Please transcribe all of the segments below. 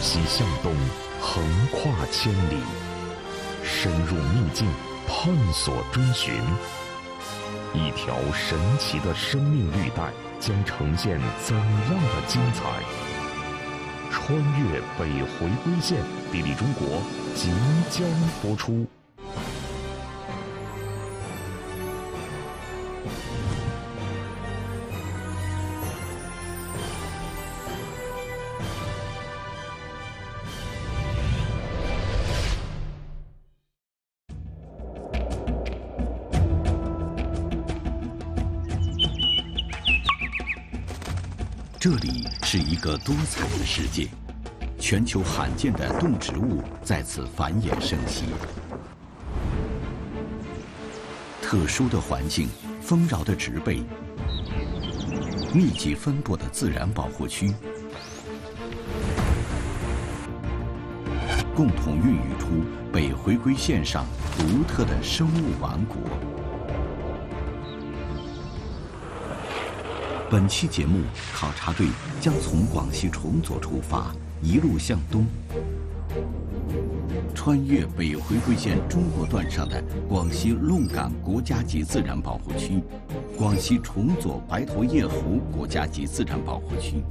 西向东，横跨千里，深入秘境，探索追寻，一条神奇的生命绿带将呈现怎样的精彩？穿越北回归线，地理中国即将播出。这里是一个多彩的世界，全球罕见的动植物在此繁衍生息。特殊的环境、丰饶的植被、密集分布的自然保护区，共同孕育出北回归线上独特的生物王国。本期节目，考察队将从广西崇左出发，一路向东，穿越北回归线中国段上的广西弄岗国家级自然保护区、广西崇左白头叶猴国家级自然保护区、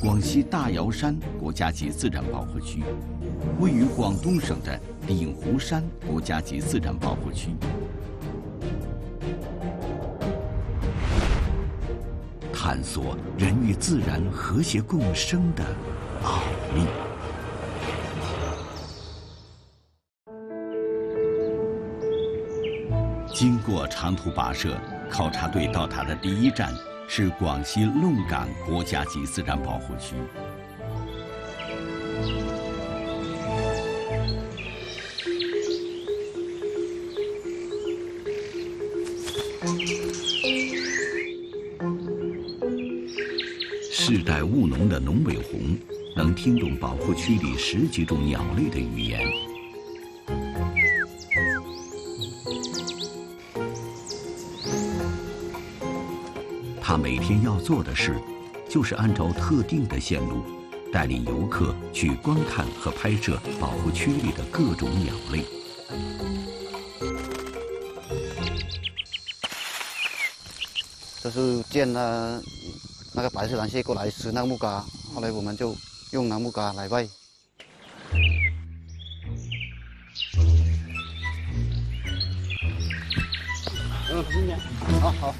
广西大瑶山国家级自然保护区，位于广东省的鼎湖山国家级自然保护区。探索人与自然和谐共生的奥秘。经过长途跋涉，考察队到达的第一站是广西弄岗国家级自然保护区。世代务农的农尾红，能听懂保护区里十几种鸟类的语言。他每天要做的事，就是按照特定的线路，带领游客去观看和拍摄保护区里的各种鸟类。这是见了那个白色蓝蟹过来吃那个木瓜，后来我们就用那木瓜来喂。嗯，今年，好好。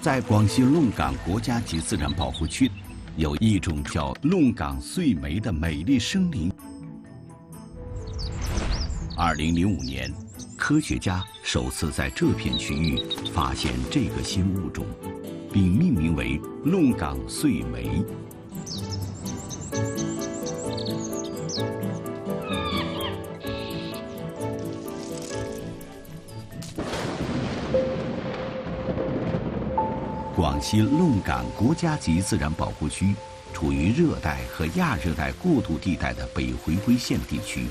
在广西弄岗国家级自然保护区，有一种叫弄岗穗梅的美丽生灵。二零零五年，科学家首次在这片区域发现这个新物种，并命名为弄岗穗梅。广西弄岗国家级自然保护区处于热带和亚热带过渡地带的北回归线地区，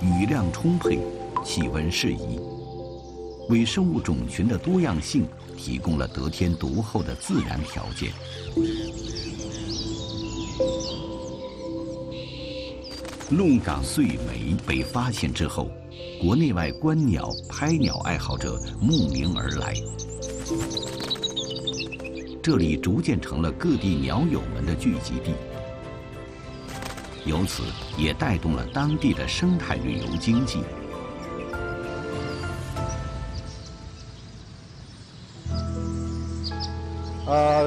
雨量充沛，气温适宜，为生物种群的多样性提供了得天独厚的自然条件。弄岗穗梅被发现之后，国内外观鸟、拍鸟爱好者慕名而来。这里逐渐成了各地鸟友们的聚集地，由此也带动了当地的生态旅游经济。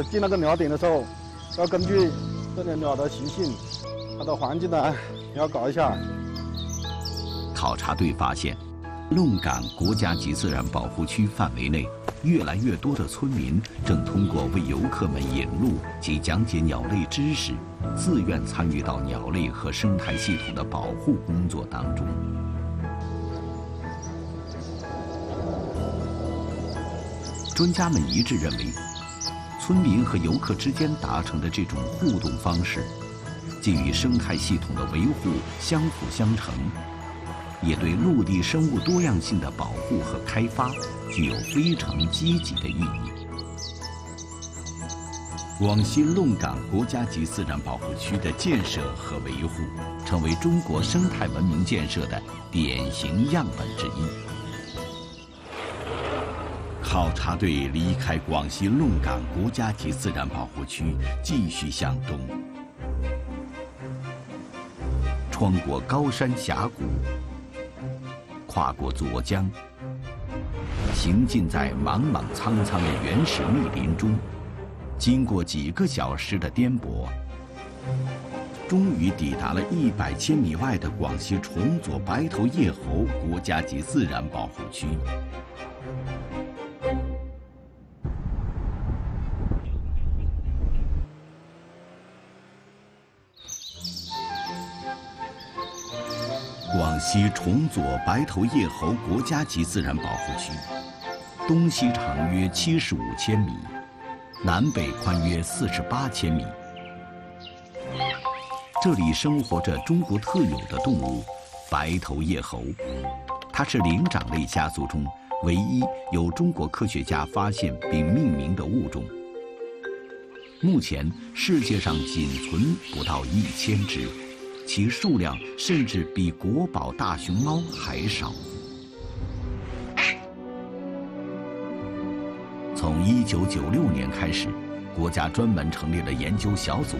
进那个鸟点的时候，要根据这些鸟的习性、它的环境呢，你要搞一下。考察队发现，弄岗国家级自然保护区范围内。越来越多的村民正通过为游客们引路及讲解鸟类知识，自愿参与到鸟类和生态系统的保护工作当中。专家们一致认为，村民和游客之间达成的这种互动方式，既与生态系统的维护相辅相成。也对陆地生物多样性的保护和开发具有非常积极的意义。广西弄岗国家级自然保护区的建设和维护，成为中国生态文明建设的典型样本之一。考察队离开广西弄岗国家级自然保护区，继续向东，穿过高山峡谷，跨过左江，行进在莽莽苍苍的原始密林中。经过几个小时的颠簸，终于抵达了一百千米外的广西崇左白头叶猴国家级自然保护区。广西崇左白头叶猴国家级自然保护区，东西长约七十五千米。南北宽约四十八千米，这里生活着中国特有的动物——白头叶猴。它是灵长类家族中唯一由中国科学家发现并命名的物种。目前世界上仅存不到一千只，其数量甚至比国宝大熊猫还少。从一九九六年开始，国家专门成立了研究小组。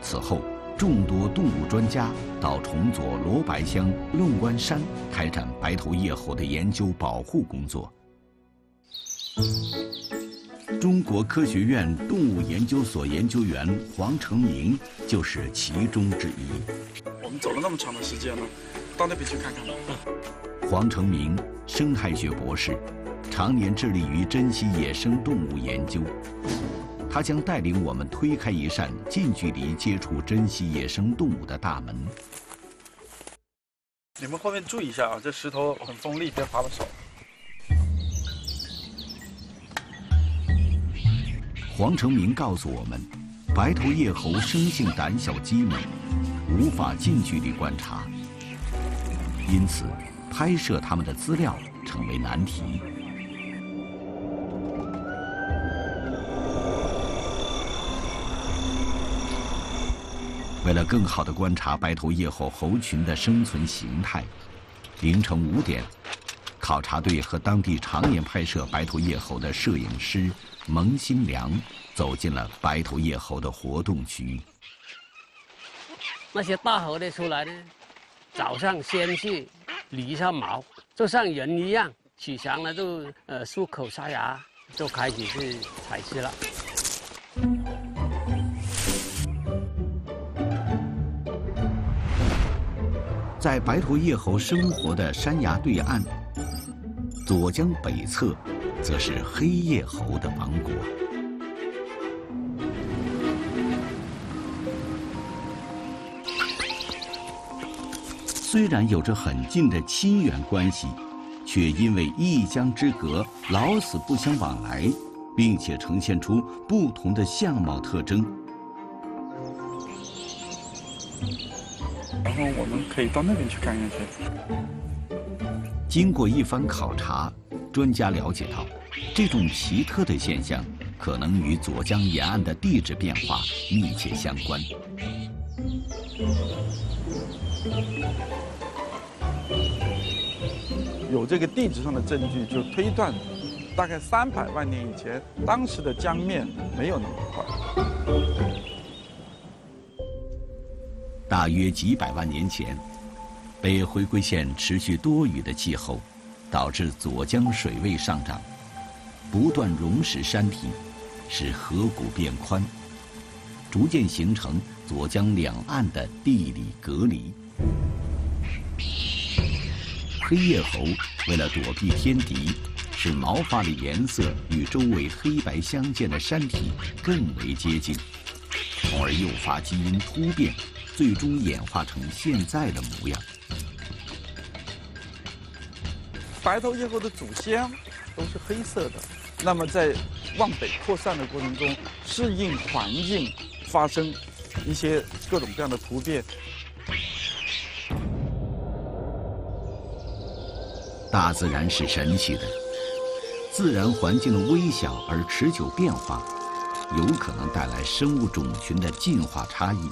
此后，众多动物专家到崇左罗白乡弄关山开展白头叶猴的研究保护工作。中国科学院动物研究所研究员黄成明就是其中之一。我们走了那么长的时间了，到那边去看看吧。黄成明，生态学博士。常年致力于珍稀野生动物研究，他将带领我们推开一扇近距离接触珍稀野生动物的大门。你们后面注意一下啊，这石头很锋利，别划了手。黄成明告诉我们，白头叶猴生性胆小机敏，无法近距离观察，因此拍摄它们的资料成为难题。为了更好地观察白头叶猴猴群的生存形态，凌晨五点，考察队和当地常年拍摄白头叶猴的摄影师蒙新良走进了白头叶猴的活动区。那些大猴的出来呢，早上先去理一下毛，就像人一样，起床了就呃漱口刷牙，就开始去采吃了。在白头叶猴生活的山崖对岸，左江北侧，则是黑叶猴的王国。虽然有着很近的亲缘关系，却因为一江之隔，老死不相往来，并且呈现出不同的相貌特征。然后我们可以到那边去看看去。经过一番考察，专家了解到，这种奇特的现象可能与左江沿岸的地质变化密切相关。有这个地质上的证据，就推断，大概三百万年以前，当时的江面没有那么宽。大约几百万年前，北回归线持续多雨的气候，导致左江水位上涨，不断溶蚀山体，使河谷变宽，逐渐形成左江两岸的地理隔离。黑叶猴为了躲避天敌，使毛发的颜色与周围黑白相间的山体更为接近，从而诱发基因突变。最终演化成现在的模样。白头叶猴的祖先都是黑色的，那么在往北扩散的过程中，适应环境，发生一些各种各样的突变。大自然是神奇的，自然环境的微小而持久变化，有可能带来生物种群的进化差异。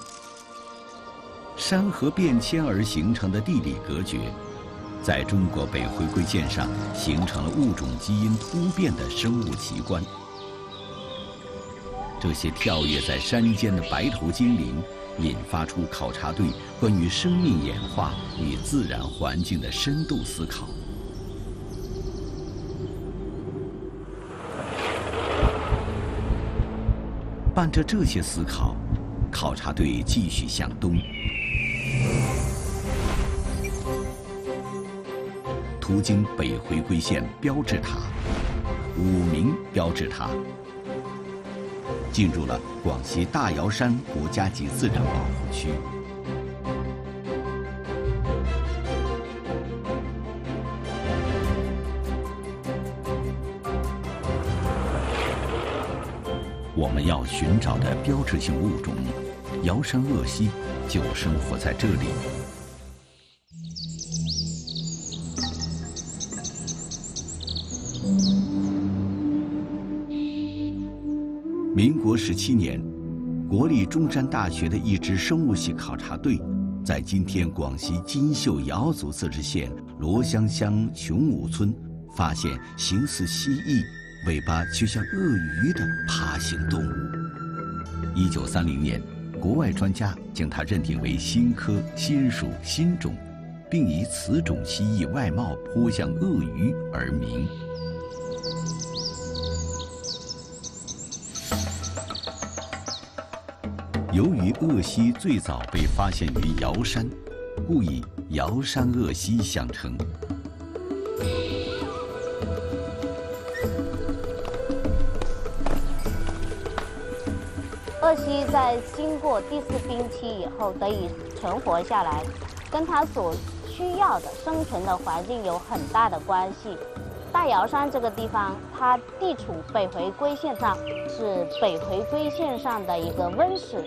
山河变迁而形成的地理隔绝，在中国北回归线上形成了物种基因突变的生物奇观。这些跳跃在山间的白头精灵，引发出考察队关于生命演化与自然环境的深度思考。伴着这些思考，考察队继续向东。途经北回归线标志塔、武鸣标志塔，进入了广西大瑶山国家级自然保护区。我们要寻找的标志性物种——瑶山鳄蜥，就生活在这里。民国十七年，国立中山大学的一支生物系考察队，在今天广西金秀瑶族自治县罗香乡琼武村，发现形似蜥蜴、尾巴却像鳄鱼的爬行动物。一九三零年，国外专家将它认定为新科新属新种，并以此种蜥蜴外貌颇像鳄鱼而名。由于鳄蜥最早被发现于瑶山，故以瑶山鳄蜥相称。鳄蜥在经过第四冰期以后得以存活下来，跟它所需要的生存的环境有很大的关系。大瑶山这个地方，它地处北回归线上，是北回归线上的一个温室。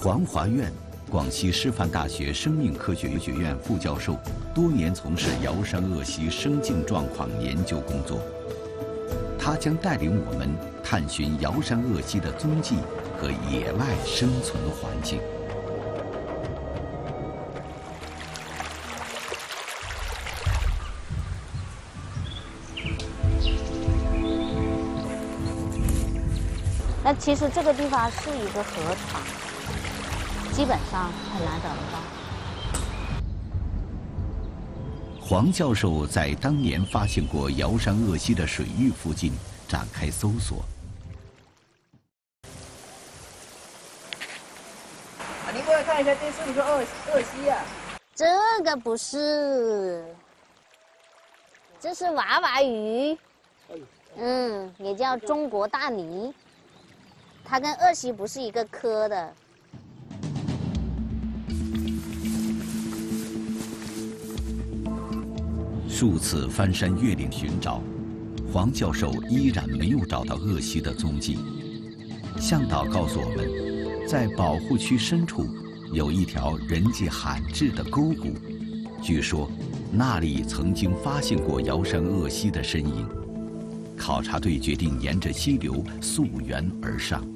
黄华苑，广西师范大学生命科学学院副教授，多年从事瑶山鳄蜥生境状况研究工作。他将带领我们探寻瑶山鳄蜥的踪迹和野外生存环境。那其实这个地方是一个河床，基本上很难找得到。黄教授在当年发现过瑶山鳄蜥的水域附近展开搜索。啊，您过来看一下，这是不是鳄鳄蜥啊？这个不是，这是娃娃鱼，嗯，也叫中国大鲵。它跟鳄蜥不是一个科的。数次翻山越岭寻找，黄教授依然没有找到鳄蜥的踪迹。向导告诉我们，在保护区深处有一条人迹罕至的沟谷，据说那里曾经发现过瑶山鳄蜥的身影。考察队决定沿着溪流溯源而上。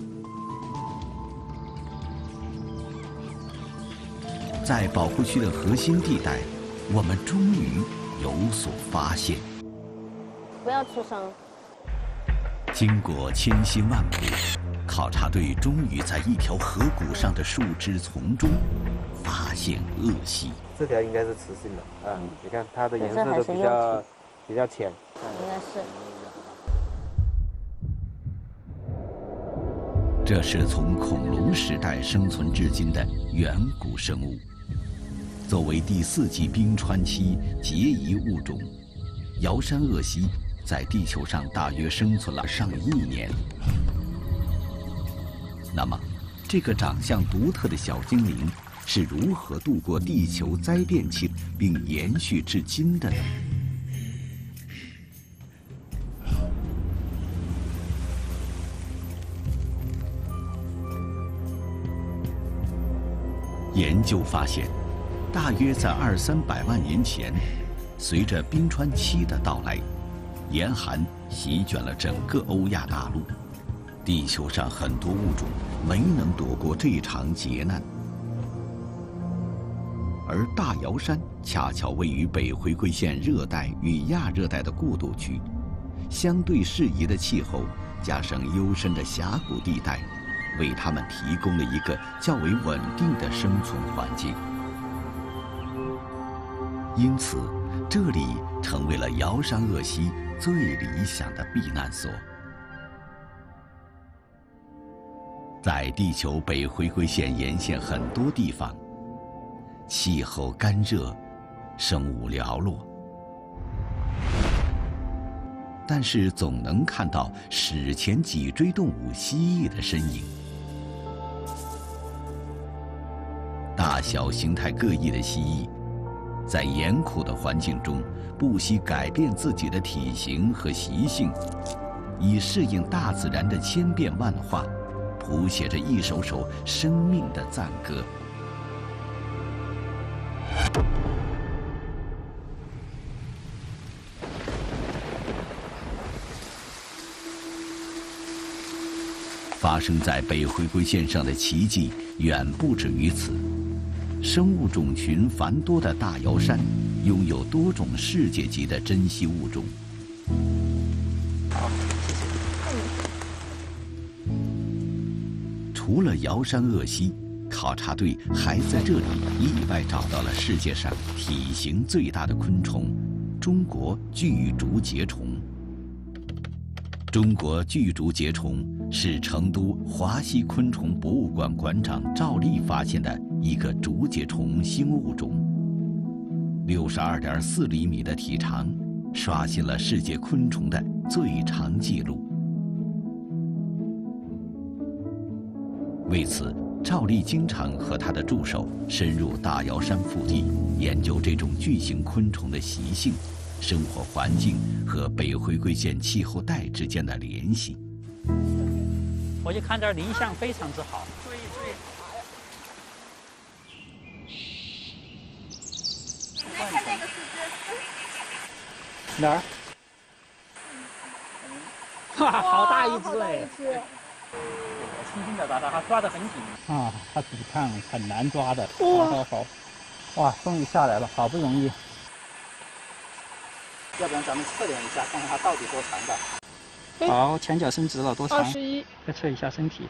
在保护区的核心地带，我们终于有所发现。不要出声。经过千辛万苦，考察队终于在一条河谷上的树枝丛中发现鳄蜥。这条应该是雌性的，啊，你看它的颜色都比较比较浅。应该是。这是从恐龙时代生存至今的远古生物。作为第四纪冰川期孑遗物种，瑶山鳄蜥在地球上大约生存了上亿年。那么，这个长相独特的小精灵是如何度过地球灾变期并延续至今的呢？研究发现。大约在二三百万年前，随着冰川期的到来，严寒席卷了整个欧亚大陆，地球上很多物种没能躲过这场劫难，而大瑶山恰巧位于北回归线热带与亚热带的过渡区，相对适宜的气候加上幽深的峡谷地带，为它们提供了一个较为稳定的生存环境。因此，这里成为了瑶山鄂西最理想的避难所。在地球北回归线沿线很多地方，气候干热，生物寥落，但是总能看到史前脊椎动物蜥蜴的身影。大小形态各异的蜥蜴，在严酷的环境中，不惜改变自己的体型和习性，以适应大自然的千变万化。谱写着一首首生命的赞歌。发生在北回归线上的奇迹远不止于此。生物种群繁多的大瑶山，拥有多种世界级的珍稀物种。除了瑶山鄂西，考察队还在这里意外找到了世界上体型最大的昆虫——中国巨竹节虫。中国巨竹节虫是成都华西昆虫博物馆馆长赵丽发现的一个竹节虫新物种。六十二点四厘米的体长，刷新了世界昆虫的最长纪录。为此，赵丽经常和他的助手深入大瑶山腹地，研究这种巨型昆虫的习性、生活环境和北回归线气候带之间的联系。我就看这儿林相非常之好。注意注意。看这个哪儿？哈，好大一只哎！轻轻的抓它，它抓得很紧啊，它抵抗很难抓的。好好好，哇，终于下来了，好不容易。要不然咱们测量一下，看看它到底多长吧。好，前脚伸直了，多长？二十一。再测一下身体。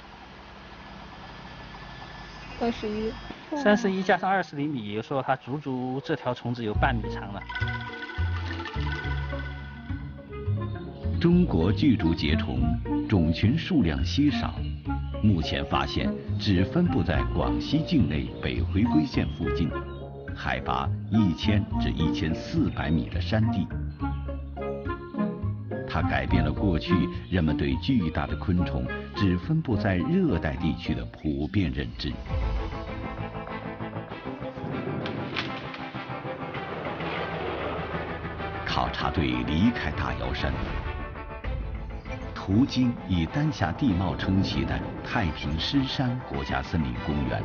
二十一。三十一加上二十厘米，有时候它足足这条虫子有半米长了。中国巨竹节虫种群数量稀少。目前发现只分布在广西境内北回归线附近，海拔一千至一千四百米的山地。它改变了过去人们对巨大的昆虫只分布在热带地区的普遍认知。考察队离开大瑶山。途经以丹霞地貌撑起的太平狮山国家森林公园，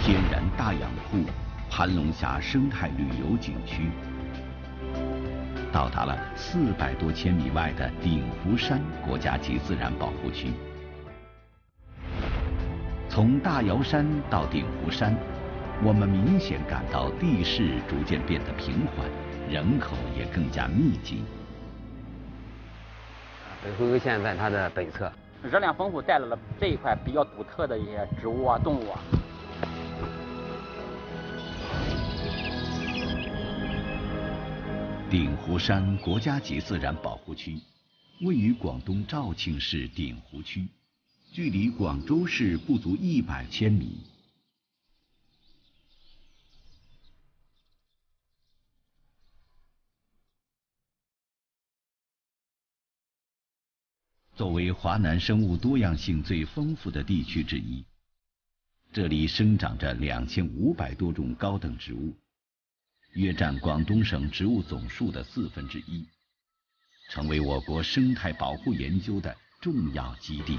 天然大养护盘龙峡生态旅游景区，到达了四百多千米外的鼎湖山国家级自然保护区。从大瑶山到鼎湖山，我们明显感到地势逐渐变得平缓，人口也更加密集。北回归线在它的北侧，热量丰富带来了这一块比较独特的一些植物啊、动物啊。鼎湖山国家级自然保护区位于广东肇庆市鼎湖区，距离广州市不足一百千米。作为华南生物多样性最丰富的地区之一，这里生长着两千五百多种高等植物，约占广东省植物总数的四分之一，成为我国生态保护研究的重要基地。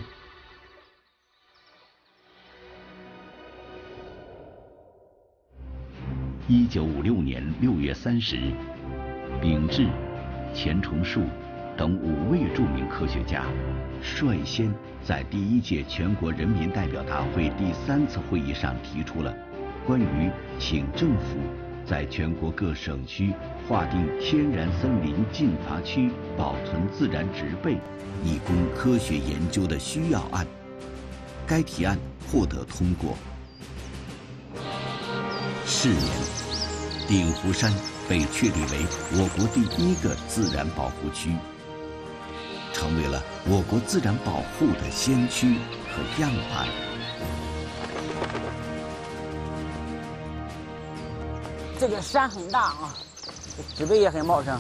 一九五六年六月三十日，秉志、钱崇树。等五位著名科学家，率先在第一届全国人民代表大会第三次会议上提出了关于请政府在全国各省区划定天然森林禁伐区，保存自然植被，以供科学研究的需要案。该提案获得通过。是年，鼎湖山被确立为我国第一个自然保护区。成为了我国自然保护的先驱和样板。这个山很大啊，植被也很茂盛。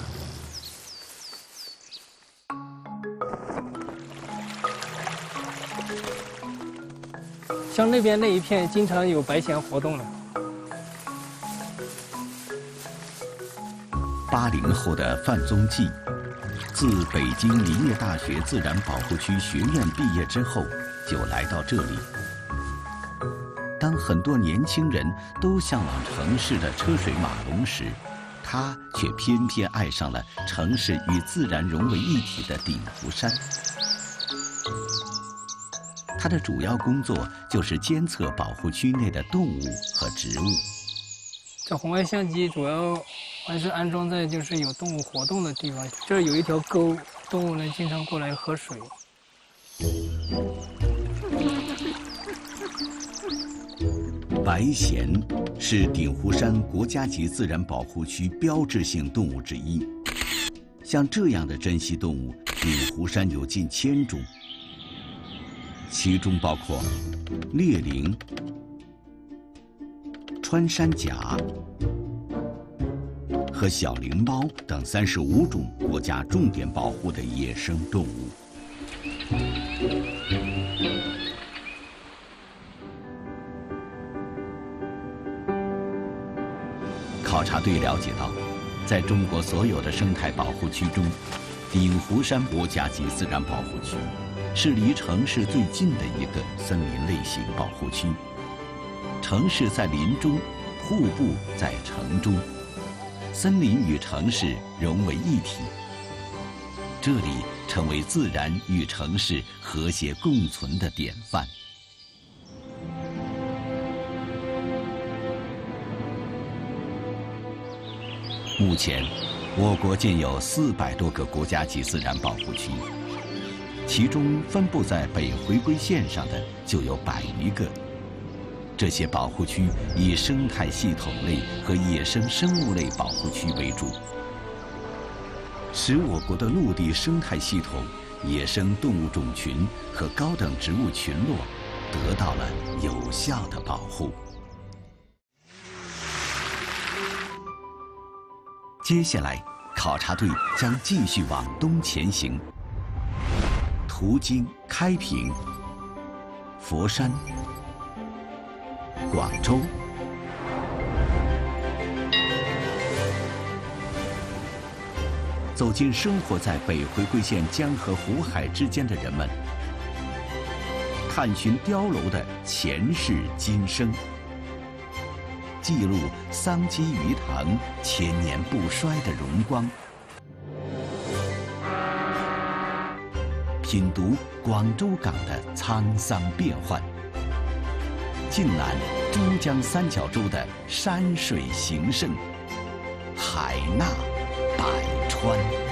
像那边那一片，经常有白藓活动了。八零后的范宗济。自北京林业大学自然保护区学院毕业之后，就来到这里。当很多年轻人都向往城市的车水马龙时，他却偏偏爱上了城市与自然融为一体的鼎湖山。他的主要工作就是监测保护区内的动物和植物。这红外相机主要。还是安装在就是有动物活动的地方。这儿有一条沟，动物呢经常过来喝水。白藓是鼎湖山国家级自然保护区标志性动物之一。像这样的珍稀动物，鼎湖山有近千种，其中包括猎羚、穿山甲。和小灵猫等三十五种国家重点保护的野生动物。考察队了解到，在中国所有的生态保护区中，鼎湖山国家级自然保护区是离城市最近的一个森林类型保护区。城市在林中，瀑布在城中。森林与城市融为一体，这里成为自然与城市和谐共存的典范。目前，我国建有四百多个国家级自然保护区，其中分布在北回归线上的就有百余个。这些保护区以生态系统类和野生生物类保护区为主，使我国的陆地生态系统、野生动物种群和高等植物群落得到了有效的保护。接下来，考察队将继续往东前行，途经开平、佛山。广州，走进生活在北回归线江河湖海之间的人们，探寻碉楼的前世今生，记录桑基鱼塘千年不衰的荣光，品读广州港的沧桑变幻。晋南珠江三角洲的山水形胜，海纳百川。